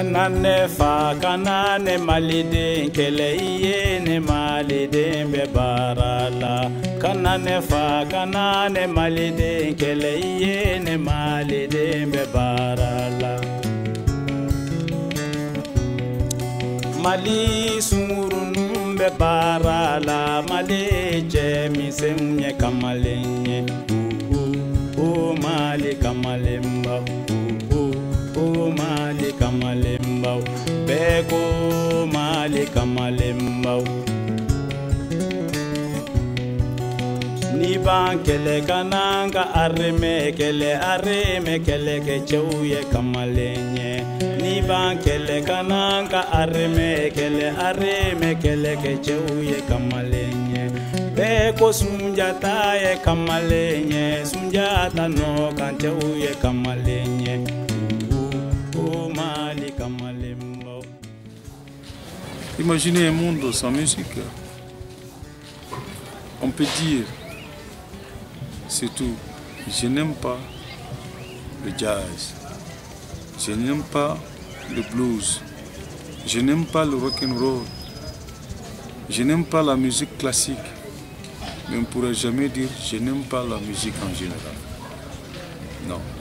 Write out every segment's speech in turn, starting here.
kana ne fa kana ne maliden kɛlɛ i ne maliden bɛ baara la kana ne fa kana ne maliden kɛlɛ i ne maliden bɛ baara la mali sungurunu bɛ baara la mali cɛmisɛnw ye kamalen mali kamalenbaw ni b'an kɛlɛ ka n'an ka aremɛ kɛlɛ aremɛ kɛlɛkɛ cɛw ye kamalen ye ni b'an kɛlɛ ka n'an ka aremɛ kɛlɛ aremɛ kɛlɛkɛ ye kamalen ye bɛɛ ko sunjata ye kamalen ye sunjata nɔ Imaginez un monde sans musique. On peut dire, c'est tout. Je n'aime pas le jazz. Je n'aime pas le blues. Je n'aime pas le rock and roll. Je n'aime pas la musique classique. Mais on ne pourrait jamais dire je n'aime pas la musique en général. Non.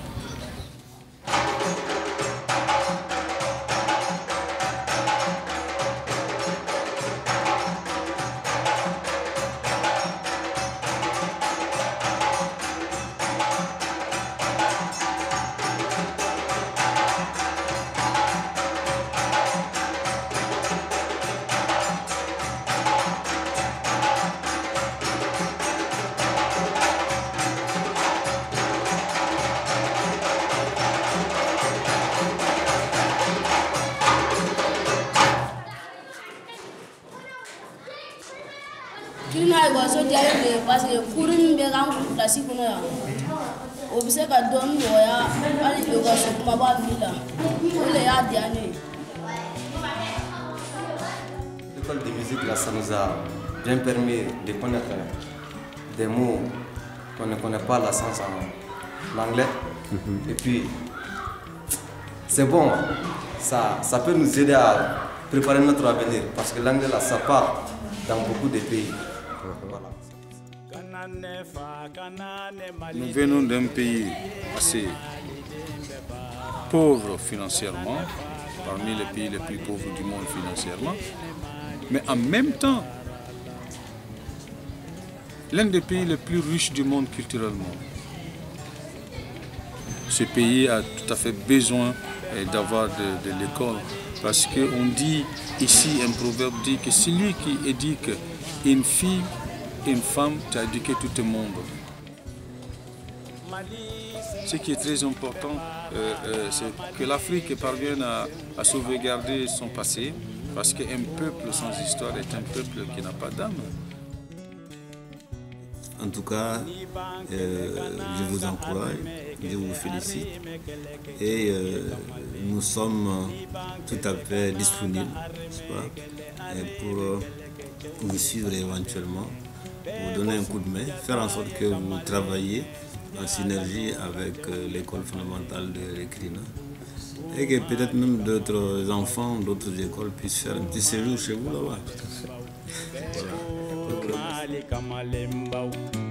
Ekɔliso diyalen de ye paseke kuru min bɛ k'an kun kilasi kɔnɔ yan o bɛ se ka dɔɔni nɔgɔya hali ekɔliso kumaba ninnu la o de y'a diya ne ye. L'école de musique, là, ça nous a bien permis de connaître des mots qu'on ne connaît pas là sans en anglais. Et puis, c'est bon, ça, ça peut nous aider à préparer notre avenir parce que l'anglais, là, ça part dans beaucoup de pays. Nous venons d'un pays assez pauvre financièrement, parmi les pays les plus pauvres du monde financièrement, mais en même temps, l'un des pays les plus riches du monde culturellement. Ce pays a tout à fait besoin euh, d'avoir de l'école parce qu'on dit ici, un proverbe dit que celui qui éduque une fille, une femme, tu as éduqué tout le monde. Ce qui est très important, euh, euh, c'est que l'Afrique parvienne à sauvegarder son passé, parce qu'un peuple sans histoire est un peuple qui n'a pas d'âme. En tout cas, euh, je vous encourage, je vous félicite. Et euh, nous sommes tout à fait disponibles et pour euh, vous suivre éventuellement, vous donner un coup de main, faire en sorte que vous travaillez en synergie avec euh, l'école fondamentale de l'Ecrina et que peut-être même d'autres enfants d'autres écoles puissent faire un petit séjour chez vous là-bas. Malika limbo.